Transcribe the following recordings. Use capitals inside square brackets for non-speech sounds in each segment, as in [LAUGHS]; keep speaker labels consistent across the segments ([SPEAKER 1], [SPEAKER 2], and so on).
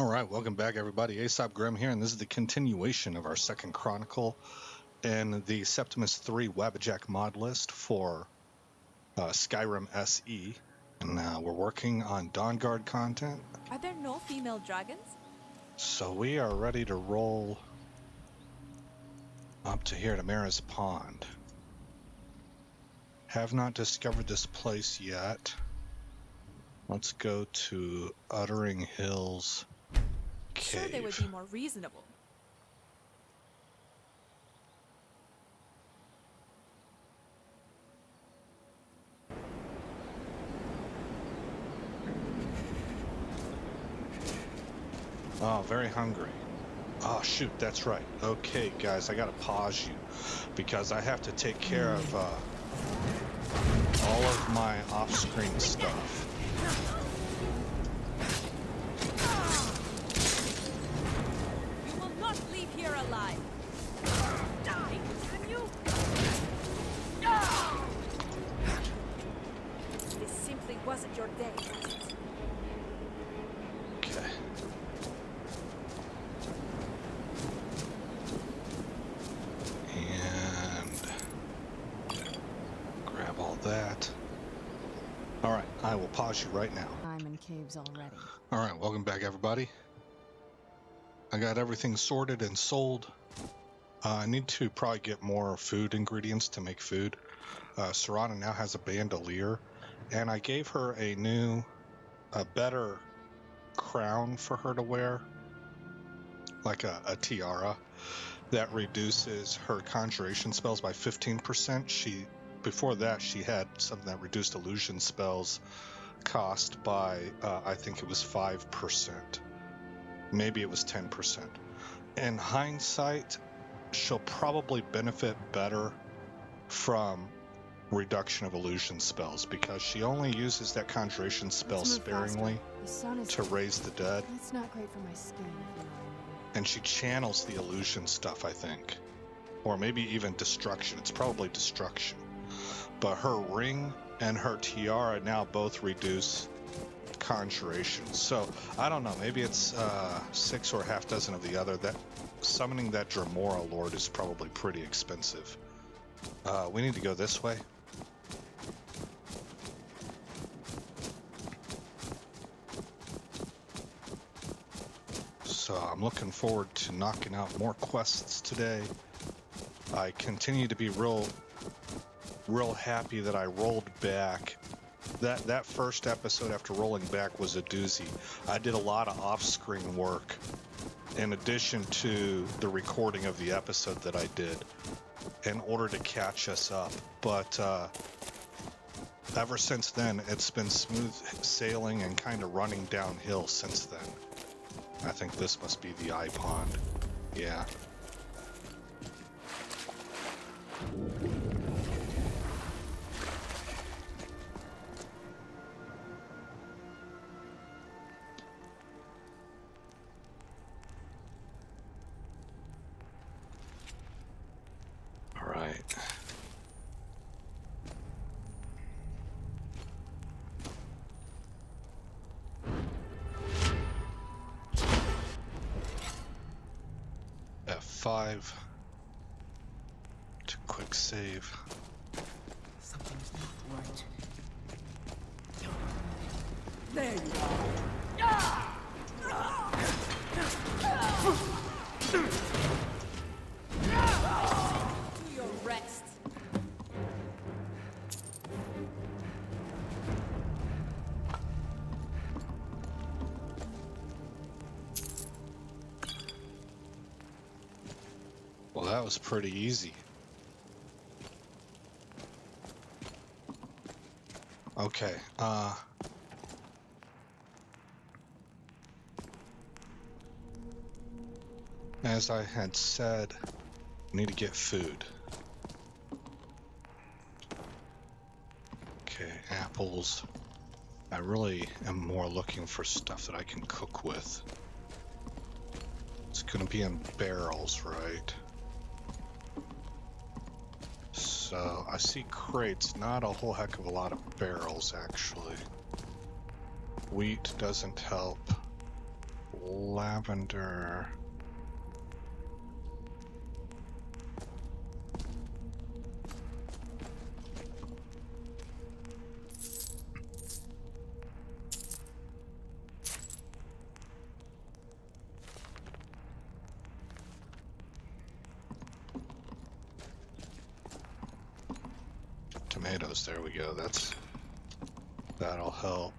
[SPEAKER 1] All right, welcome back, everybody. Aesop Grimm here, and this is the continuation of our second chronicle in the Septimus 3 Wabbajack mod list for uh, Skyrim SE. And uh, we're working on Dawnguard content,
[SPEAKER 2] Are there no female dragons?
[SPEAKER 1] so we are ready to roll up to here to Mara's Pond. Have not discovered this place yet. Let's go to Uttering Hills Cave.
[SPEAKER 2] Sure, they would be more reasonable.
[SPEAKER 1] Oh, very hungry. Oh, shoot, that's right. Okay, guys, I gotta pause you because I have to take care of uh, all of my off-screen stuff.
[SPEAKER 2] Wasn't your day.
[SPEAKER 1] Okay. And grab all that. All right, I will pause you right now.
[SPEAKER 3] I'm in caves already.
[SPEAKER 1] All right, welcome back, everybody. I got everything sorted and sold. Uh, I need to probably get more food ingredients to make food. Uh, Serana now has a bandolier, and I gave her a new, a better crown for her to wear, like a, a tiara that reduces her conjuration spells by 15%. She before that she had something that reduced illusion spells cost by uh, I think it was 5%. Maybe it was 10%. In hindsight, she'll probably benefit better from reduction of illusion spells because she only uses that conjuration spell
[SPEAKER 3] Let's move faster.
[SPEAKER 1] sparingly
[SPEAKER 3] The sun is
[SPEAKER 1] to raise the dead
[SPEAKER 3] That's not great for my skin, if you know what I mean.
[SPEAKER 1] and she channels the illusion stuff, I think. Or maybe even destruction. It's probably destruction. But her ring and her tiara now both reduce conjuration. So I don't know. Maybe it's uh, six or a half dozen of the other. That summoning that Dremora Lord is probably pretty expensive. Uh, we need to go this way. So I'm looking forward to knocking out more quests today. I continue to be real real happy that I rolled back. That that first episode after rolling back was a doozy. I did a lot of off-screen work in addition to the recording of the episode that I did in order to catch us up. But uh, ever since then, it's been smooth sailing and kind of running downhill since then. I think this must be the eye pond. Yeah. Well, that was pretty easy. Okay, uh... As I had said, I need to get food. Okay, apples. I really am more looking for stuff that I can cook with. It's gonna be in barrels, right? So I see crates, not a whole heck of a lot of barrels actually. Wheat doesn't help. lavender. Tomatoes, there we go. That's that'll help.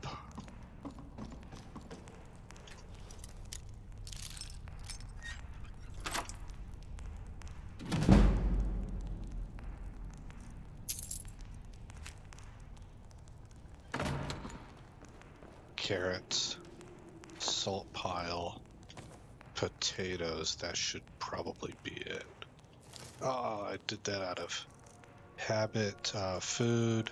[SPEAKER 1] Carrots, salt pile, potatoes. That should probably be it. Oh, I did that out of habit. Uh, food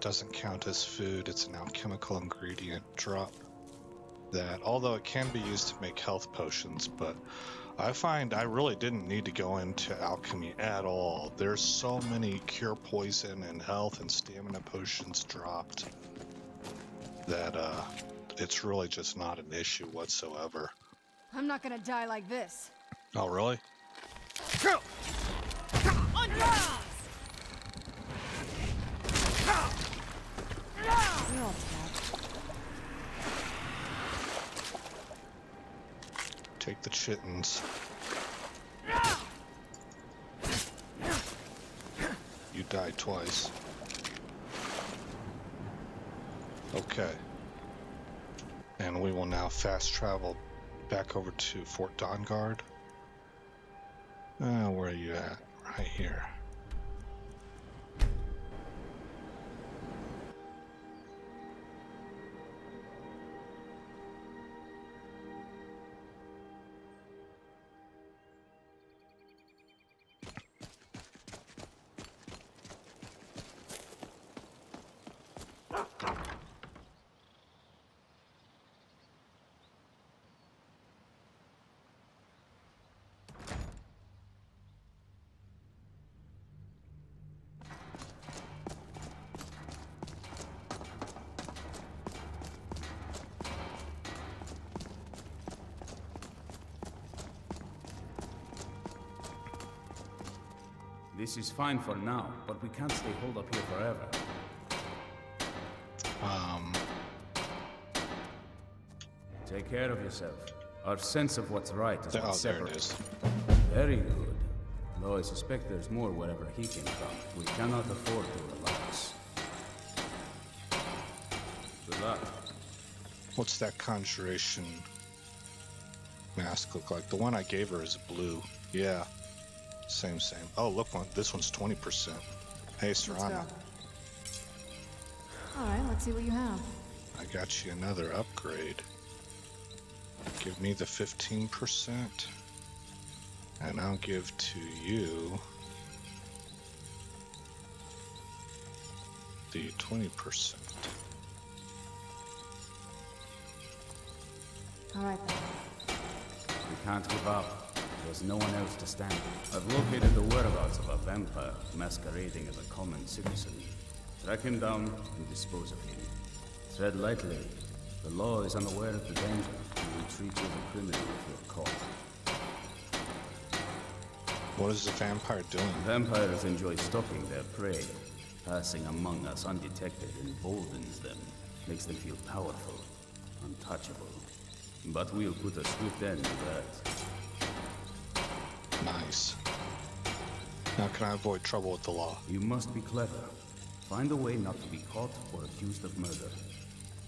[SPEAKER 1] doesn't count as food. It's an alchemical ingredient. Drop that. Although it can be used to make health potions, but I find I really didn't need to go into alchemy at all. There's so many cure poison and health and stamina potions dropped that uh, it's really just not an issue whatsoever.
[SPEAKER 3] I'm not gonna die like this.
[SPEAKER 1] Oh, really? Take the chittens. You died twice. Okay. And we will now fast travel back over to Fort Dawnguard. Uh, where are you at? Right here.
[SPEAKER 4] This is fine for now, but we can't stay holed up here forever. Take care of yourself. Our sense of what's right is
[SPEAKER 1] th-
[SPEAKER 4] what
[SPEAKER 1] oh, there it
[SPEAKER 4] separates. Very good. Though I suspect there's more wherever he came from. We cannot afford to relax. Good luck.
[SPEAKER 1] What's that conjuration mask look like? The one I gave her is blue. Yeah. Same, same. Oh, look, one. This one's 20%. Hey,
[SPEAKER 3] Let's go.
[SPEAKER 1] Serana.
[SPEAKER 3] All right, let's see what you have.
[SPEAKER 1] I got you another upgrade. Give me the 15%. And I'll give to you the 20%.
[SPEAKER 3] All right then.
[SPEAKER 4] We can't give up. There's no one else to stand. I've located the whereabouts of a vampire masquerading as a common citizen. Track him down and dispose of him. Tread lightly. The law is unaware of the danger and will treat you as a criminal if you're caught.
[SPEAKER 1] What is the vampire doing?
[SPEAKER 4] Vampires enjoy stalking their prey. Passing among us undetected emboldens them, makes them feel powerful, untouchable. But we'll put a swift end to that.
[SPEAKER 1] Nice. Now, can I avoid trouble with the law?
[SPEAKER 4] You must be clever. Find a way not to be caught or accused of murder.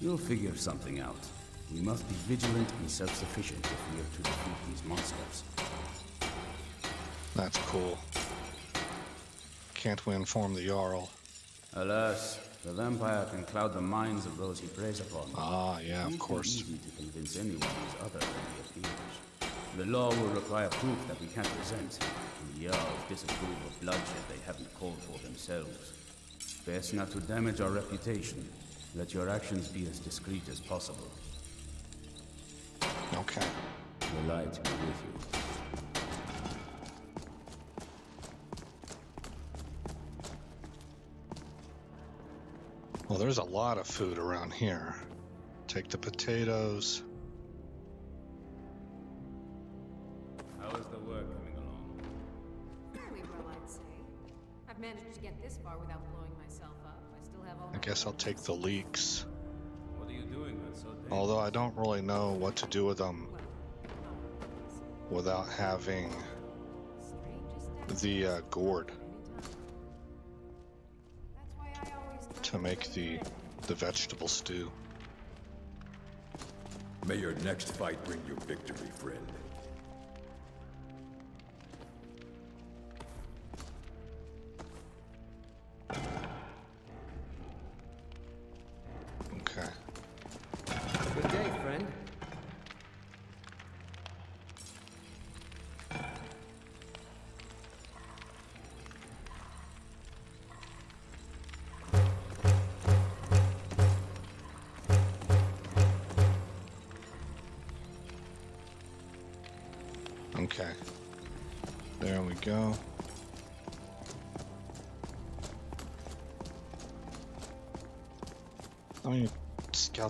[SPEAKER 4] You'll figure something out. We must be vigilant and self-sufficient if we are to defeat these monsters.
[SPEAKER 1] That's cool. Can't we inform the Jarl?
[SPEAKER 4] Alas, the vampire can cloud the minds of those he preys upon.
[SPEAKER 1] Ah, yeah, of course.
[SPEAKER 4] easy to convince anyone who's other than he appears. The law will require proof that we can't present, and the Jarls disapprove of bloodshed they haven't called for themselves. Best not to damage our reputation. Let your actions be as discreet as possible.
[SPEAKER 1] Okay.
[SPEAKER 4] The light be with you.
[SPEAKER 1] Well, there's a lot of food around here. Take the potatoes.
[SPEAKER 4] How is the work coming along?
[SPEAKER 5] Fairly well, I'd say. I've managed to get this far without blowing myself up. I still have all
[SPEAKER 1] I guess I'll take the leeks. Although I don't really know what to do with them without having the uh, gourd to make the the vegetable stew.
[SPEAKER 6] May your next fight bring you victory, friend.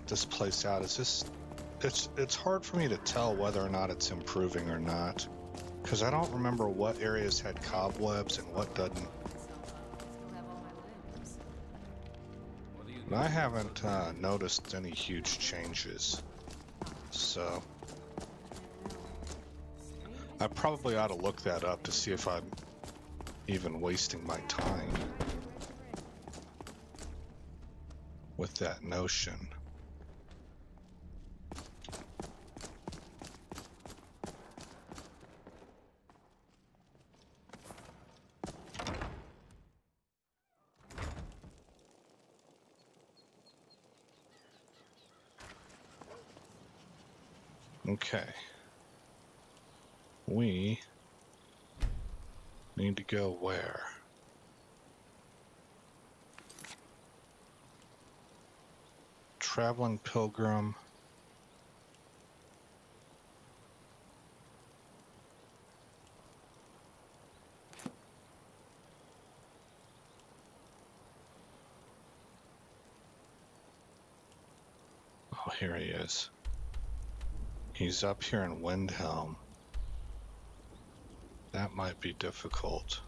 [SPEAKER 1] This place out. Is this it's it's hard for me to tell whether or not it's improving or not. Cause I don't remember what areas had cobwebs and what doesn't.
[SPEAKER 5] I
[SPEAKER 1] haven't uh, noticed any huge changes. So I probably ought to look that up to see if I'm even wasting my time with that notion. Okay. We need to go where? Traveling pilgrim. Oh, here he is. He's up here in Windhelm. That might be difficult.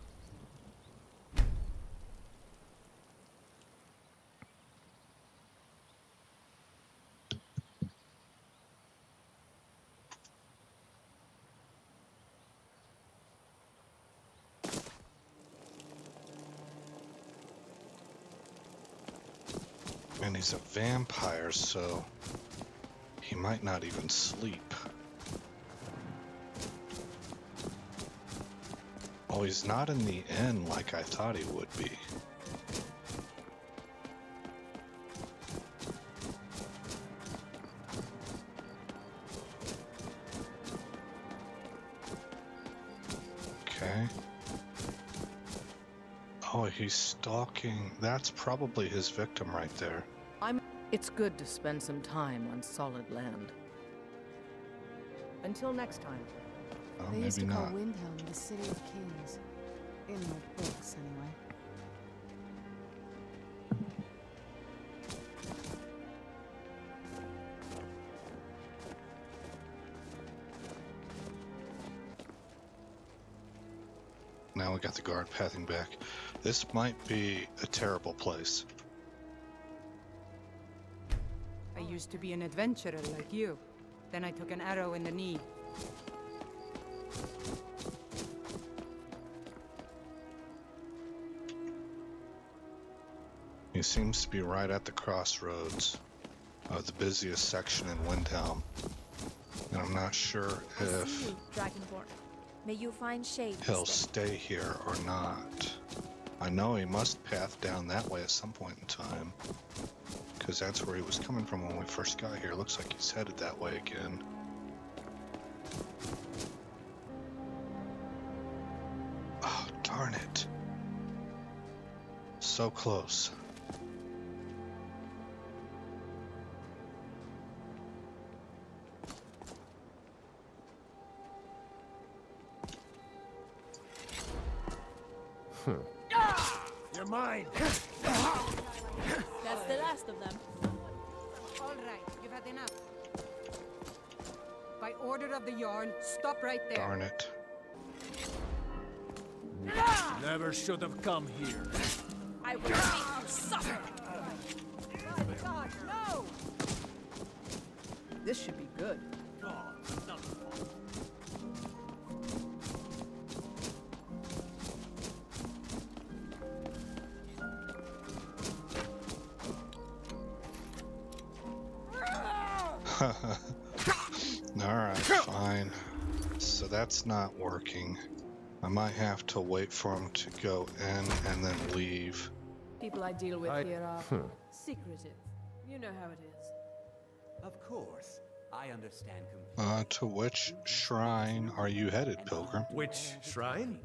[SPEAKER 1] And he's a vampire, so he might not even sleep. Oh, he's not in the inn like I thought he would be. Okay. Oh, he's stalking. That's probably his victim right there.
[SPEAKER 7] It's good to spend some time on solid land. Until next time.
[SPEAKER 1] Oh,
[SPEAKER 3] they used to
[SPEAKER 1] maybe
[SPEAKER 3] call
[SPEAKER 1] not.
[SPEAKER 3] Windhelm the City of Kings. In the books, anyway.
[SPEAKER 1] Now we got the guard pathing back. This might be a terrible place.
[SPEAKER 8] Used to be an adventurer like you. Then I took an arrow in the knee.
[SPEAKER 1] He seems to be right at the crossroads of the busiest section in Windhelm. And I'm not sure
[SPEAKER 2] I
[SPEAKER 1] if
[SPEAKER 2] you, Dragonborn. May you find shade.
[SPEAKER 1] he'll
[SPEAKER 2] stay.
[SPEAKER 1] stay here or not. I know he must path down that way at some point in time. Because that's where he was coming from when we first got here. Looks like he's headed that way again. Oh, darn it. So close.
[SPEAKER 9] Should have come here.
[SPEAKER 2] I will make you suffer.
[SPEAKER 8] My God, no!
[SPEAKER 7] This should be good. [LAUGHS]
[SPEAKER 1] Alright, fine. So that's not working. I might have to wait for him to go in and then leave.
[SPEAKER 2] People I deal with
[SPEAKER 9] I-
[SPEAKER 2] here are secretive. You know how it is.
[SPEAKER 10] Of course. I understand completely.
[SPEAKER 1] Uh, to which shrine are you headed, Pilgrim?
[SPEAKER 9] Which shrine?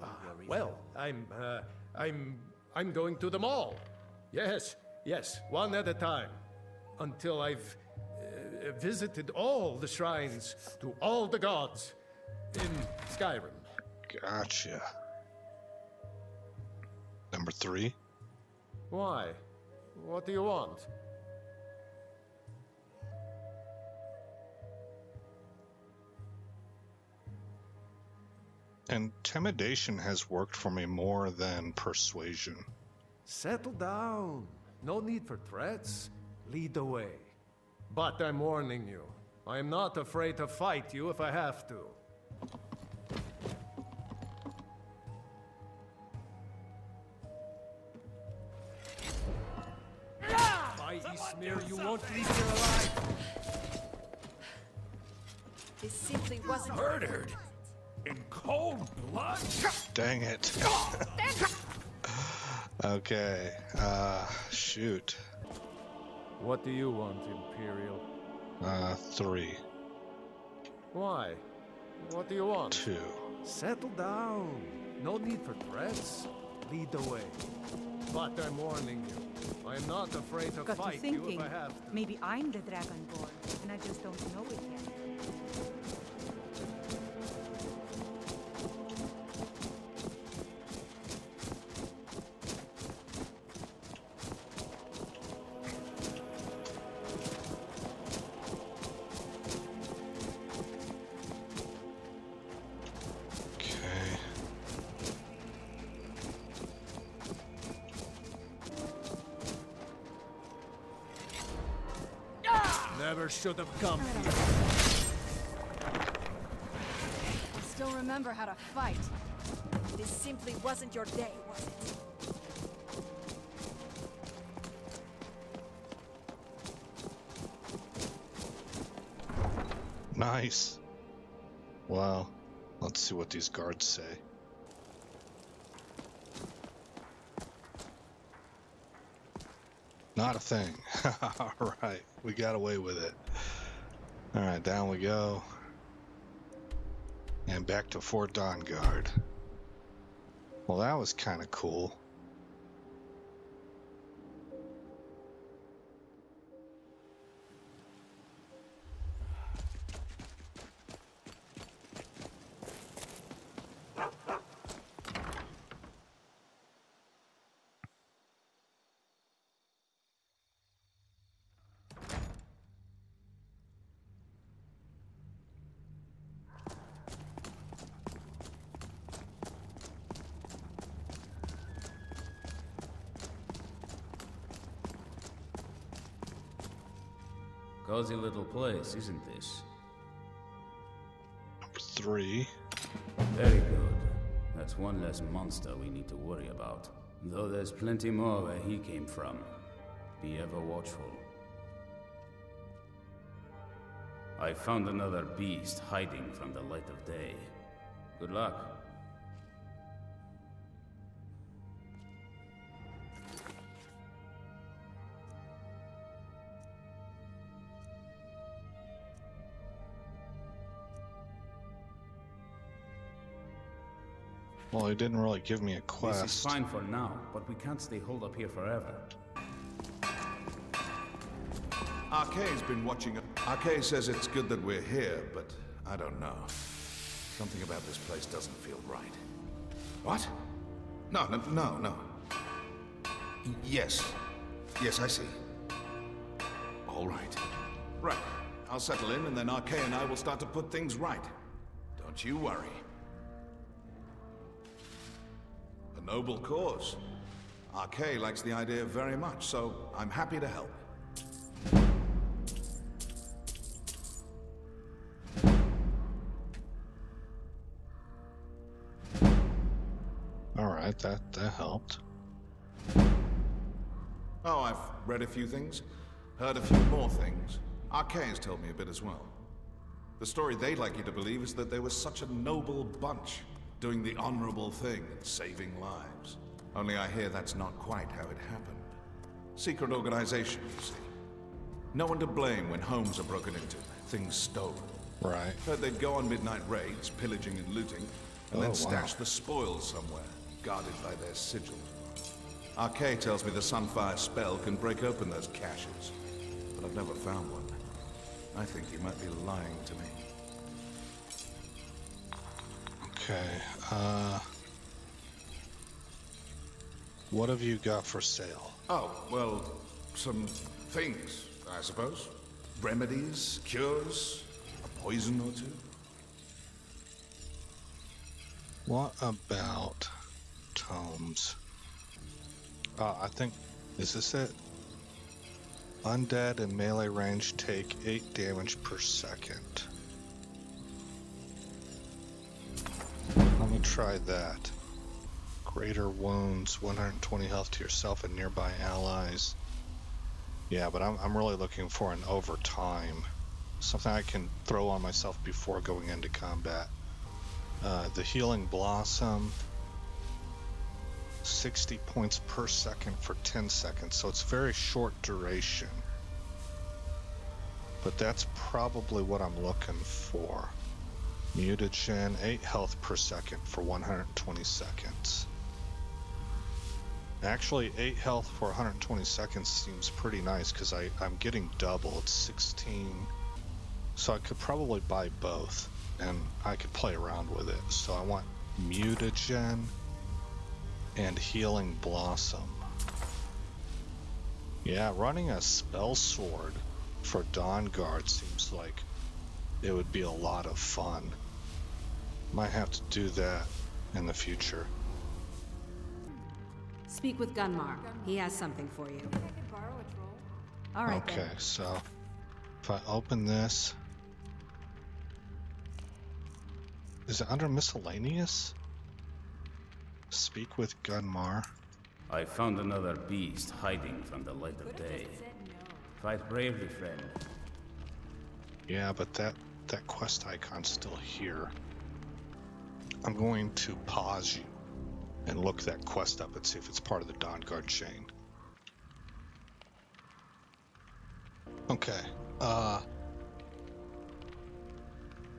[SPEAKER 10] No
[SPEAKER 9] Ah, well, I'm, uh, I'm, I'm going to them all. Yes, yes, one at a time, until I've uh, visited all the shrines to all the gods in Skyrim.
[SPEAKER 1] Gotcha. Number three?
[SPEAKER 9] Why? What do you want?
[SPEAKER 1] Intimidation has worked for me more than persuasion.
[SPEAKER 9] Settle down. No need for threats. Lead the way. But I'm warning you. I am not afraid to fight you if I have to. By Ysmir, you won't leave here alive.
[SPEAKER 2] This simply wasn't
[SPEAKER 6] Murdered? In cold blood?
[SPEAKER 1] Dang it. [LAUGHS] okay, uh, shoot.
[SPEAKER 9] What do you want, Imperial?
[SPEAKER 1] Uh, three,
[SPEAKER 9] Why? What do you want?
[SPEAKER 1] two.
[SPEAKER 9] Settle down. No need for threats. Lead the way. But I'm warning you. I am not afraid to
[SPEAKER 8] Got to
[SPEAKER 9] fight you
[SPEAKER 8] thinking.
[SPEAKER 9] if I have to.
[SPEAKER 8] Maybe I'm the Dragonborn, and I just don't know it yet.
[SPEAKER 9] Never should have come here.
[SPEAKER 3] I still remember how to fight.
[SPEAKER 2] This simply wasn't your day, was it?
[SPEAKER 1] Nice. Well, let's see what these guards say. Not a thing. [LAUGHS] Alright, we got away with it. Alright, down we go. And back to Fort Dawnguard. Well, that was kind of cool.
[SPEAKER 4] Cozy little place, isn't this?
[SPEAKER 1] Number three.
[SPEAKER 4] Very good. That's one less monster we need to worry about. Though there's plenty more where he came from. Be ever watchful. I found another beast hiding from the light of day. Good luck.
[SPEAKER 1] Well, he didn't really give me a quest.
[SPEAKER 4] This is fine for now, but we can't stay holed up here forever.
[SPEAKER 11] Arkay's been watching it. Arkay says it's good that we're here, but I don't know. Something about this place doesn't feel right. What? No, no, no, no. Yes. Yes, I see. All right. Right. I'll settle in, and then Arkay and I will start to put things right. Don't you worry. A noble cause. Arkay likes the idea very much, so I'm happy to help.
[SPEAKER 1] All right, that that helped.
[SPEAKER 11] Oh, I've read a few things, heard a few more things. Arkay has told me a bit as well. The story they'd like you to believe is that they were such a noble bunch, doing the honorable thing and saving lives. Only I hear that's not quite how it happened. Secret organization, you see. No one to blame when homes are broken into, things stolen.
[SPEAKER 1] Right.
[SPEAKER 11] Heard they'd go on midnight raids, pillaging and looting, and
[SPEAKER 1] Oh,
[SPEAKER 11] then
[SPEAKER 1] wow.
[SPEAKER 11] stash the spoils somewhere, guarded by their sigil. Arkay tells me the Sunfire spell can break open those caches, but I've never found one. I think he might be lying to me.
[SPEAKER 1] Okay. Uh, what have you got for sale?
[SPEAKER 11] Oh, well, some things, I suppose. Remedies, cures, a poison or two.
[SPEAKER 1] What about tomes? Uh, I think is this it? Undead in melee range take 8 damage per second. Let me try that. Greater wounds, 120 health to yourself and nearby allies. Yeah, but I'm, I'm really looking for an overtime. Something I can throw on myself before going into combat. Uh, the Healing Blossom, 60 points per second for 10 seconds, so it's very short duration. But that's probably what I'm looking for. Mutagen, 8 health per second for 120 seconds. Actually, 8 health for 120 seconds seems pretty nice because I'm getting double. It's 16. So I could probably buy both and I could play around with it. So I want Mutagen and Healing Blossom. Yeah, running a spell sword for Dawnguard seems like it would be a lot of fun. Might have to do that in the future.
[SPEAKER 5] Speak with Gunmar. He has something for you. I could borrow a troll. All right
[SPEAKER 1] okay,
[SPEAKER 5] then.
[SPEAKER 1] so if I open this, is it under miscellaneous? Speak with Gunmar.
[SPEAKER 4] I found another beast hiding from the light of day. Fight bravely, friend.
[SPEAKER 1] Yeah, but that that quest icon's still here. I'm going to pause you and look that quest up and see if it's part of the Dawnguard chain. Okay. Uh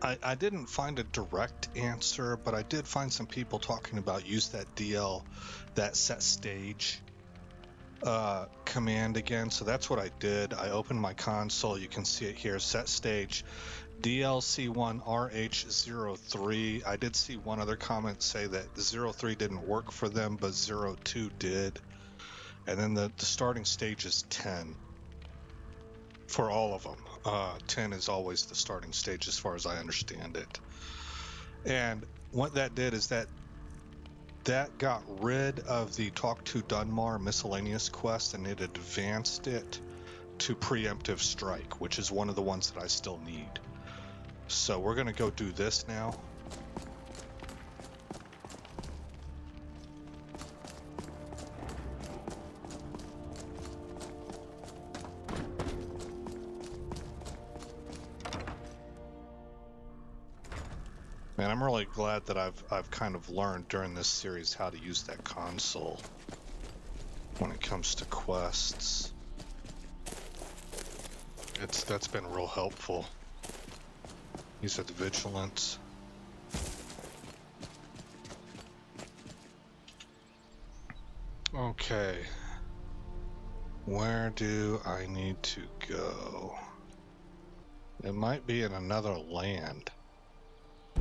[SPEAKER 1] I, I didn't find a direct answer, but I did find some people talking about use that DL, that set stage uh, command again. So that's what I did. I opened my console. You can see it here. Set stage DLC1RH03. I did see one other comment say that 03 didn't work for them, but 02 did. And then the, the starting stage is 10 for all of them. Uh, 10 is always the starting stage as far as I understand it. And what that did is that that got rid of the talk to Dunmar miscellaneous quest and it advanced it to preemptive strike, which is one of the ones that I still need. So we're gonna go do this now. Man, I'm really glad that I've I've kind of learned during this series how to use that console when it comes to quests. It's that's been real helpful. You said vigilance. Okay. Where do I need to go? It might be in another land.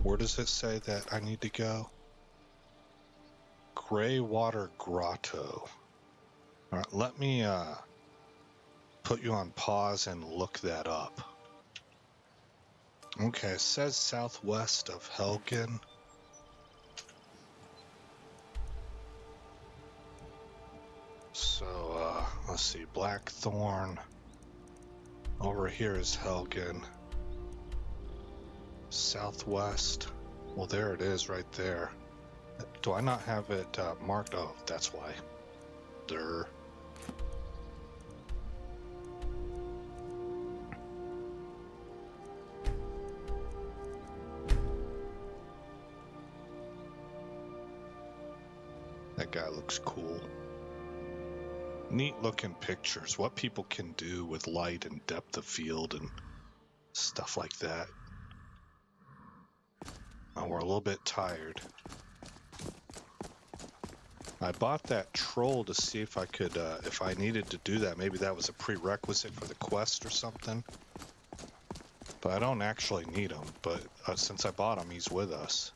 [SPEAKER 1] Where does it say that I need to go? Graywater Grotto. Alright, let me uh put you on pause and look that up. Okay, it says southwest of Helgen. So, uh, let's see, Blackthorn. Over here is Helgen. Southwest. Well, there it is right there. Do I not have it uh, marked? Oh, that's why. There. Looks cool. Neat looking pictures. What people can do with light and depth of field and stuff like that. Oh, we're a little bit tired. I bought that troll to see if I could, uh, if I needed to do that. Maybe that was a prerequisite for the quest or something. But I don't actually need him. But uh, since I bought him, he's with us.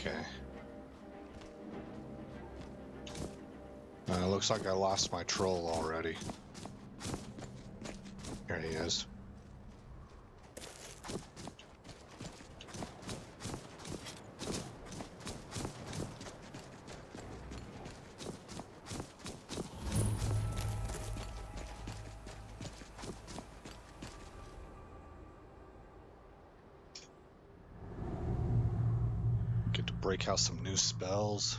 [SPEAKER 1] Okay. Uh, looks like I lost my troll already. Here he is. Get to break out some new spells.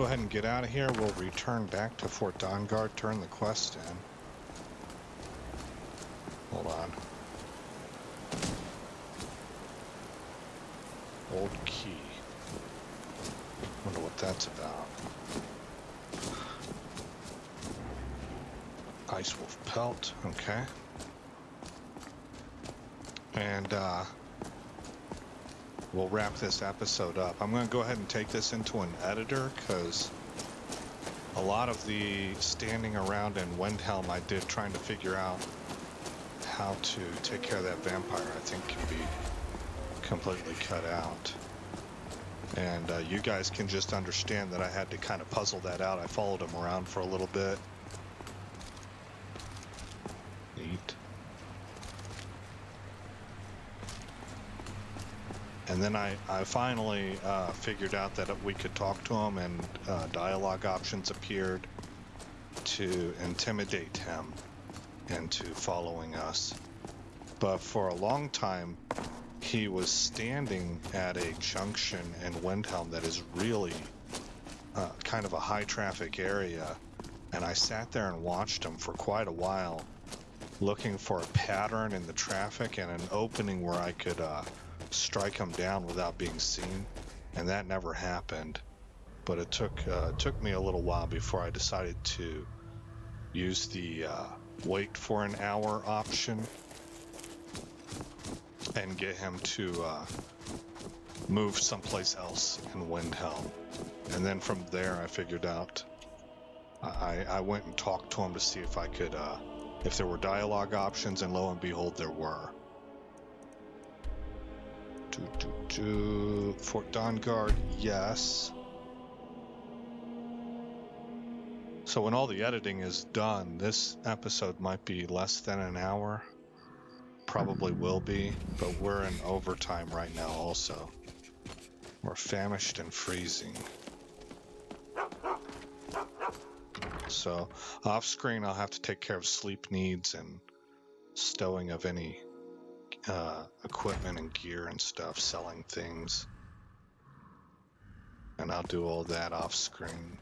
[SPEAKER 1] Go ahead and get out of here. We'll return back to Fort Dawnguard, turn the quest in. Hold on. Old key. Wonder what that's about. Ice Wolf Pelt, okay. And, uh, we'll wrap this episode up. I'm going to go ahead and take this into an editor because a lot of the standing around in Windhelm I did trying to figure out how to take care of that vampire, I think can be completely cut out. And uh, you guys can just understand that I had to kind of puzzle that out. I followed him around for a little bit. Neat. And then I, I finally uh, figured out that we could talk to him and uh, dialogue options appeared to intimidate him into following us. But for a long time, he was standing at a junction in Windhelm that is really uh, kind of a high traffic area. And I sat there and watched him for quite a while, looking for a pattern in the traffic and an opening where I could uh, strike him down without being seen. And that never happened. But it took uh, took me a little while before I decided to use the uh, wait for an hour option and get him to uh, move someplace else in Windhelm. And then from there, I figured out. I, I went and talked to him to see if I could, uh, if there were dialogue options, and lo and behold, there were. Do, do, do. Fort Dawnguard, yes. So when all the editing is done, this episode might be less than an hour probably will be, but we're in overtime right now also. We're famished and freezing. So off screen I'll have to take care of sleep needs and stowing of any uh, equipment and gear and stuff, selling things. And I'll do all that off screen.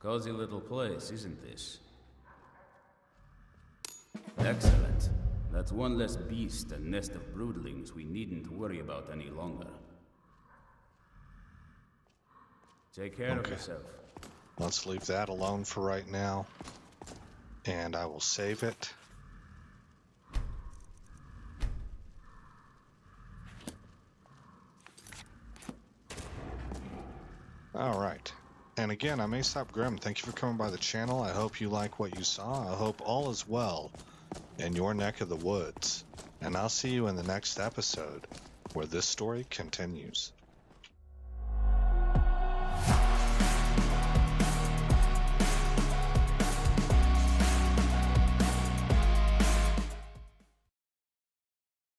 [SPEAKER 4] Cozy little place, isn't this? Excellent. That's one less beast and nest of broodlings we needn't worry about any longer. Take care of yourself.
[SPEAKER 1] Let's leave that alone for right now. And I will save it. Alright. And again, I'm Aesop Grimm. Thank you for coming by the channel. I hope you like what you saw. I hope all is well in your neck of the woods. And I'll see you in the next episode where this story continues.